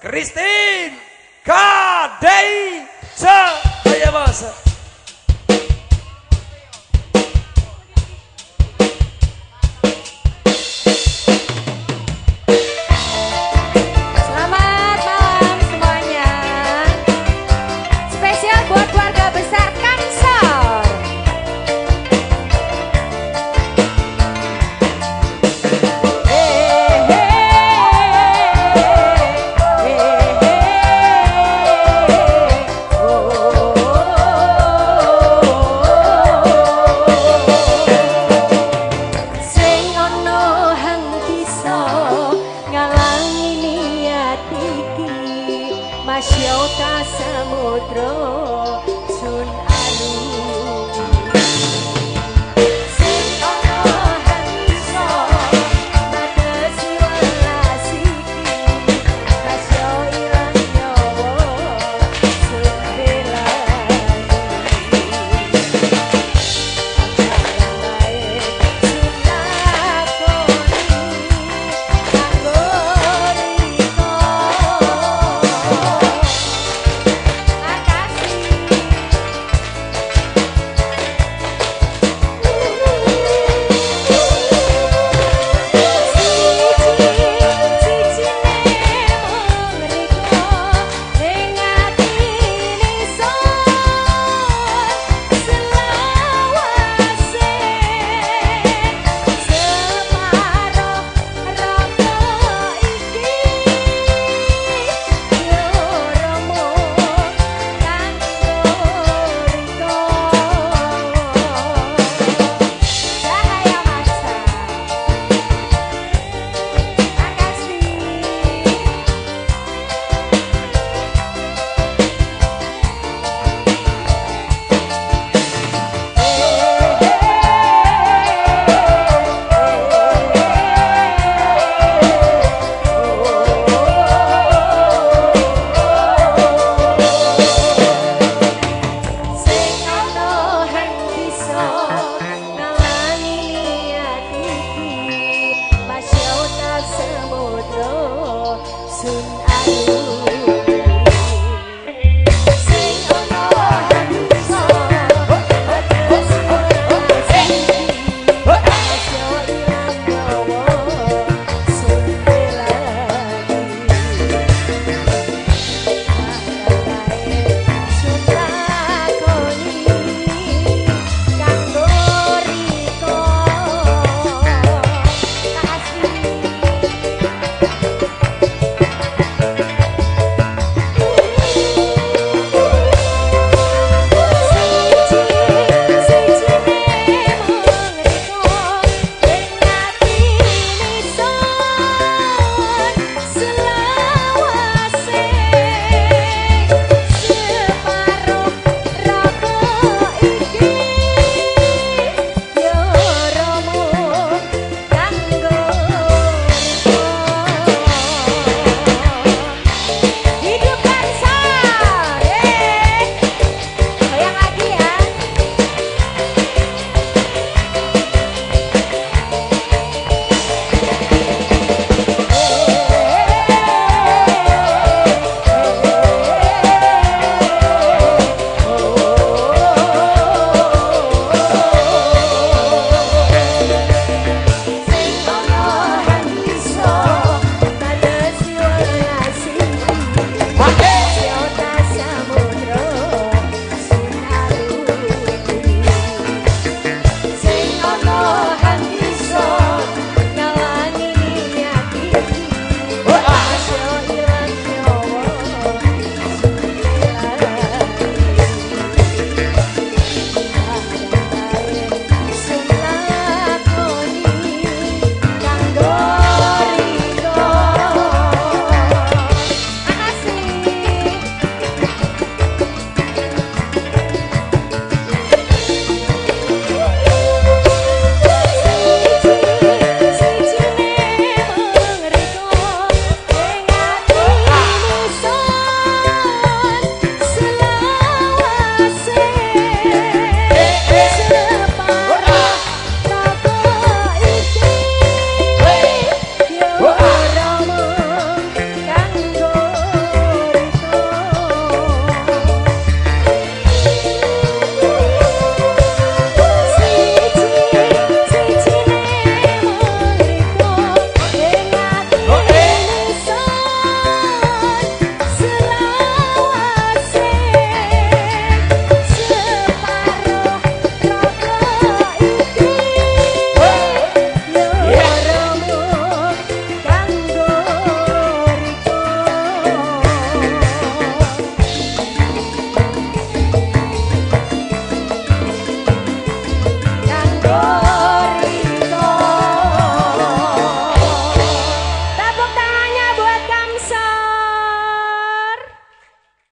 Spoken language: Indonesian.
Christine Kadei Cahaya Ashiota tá Samutro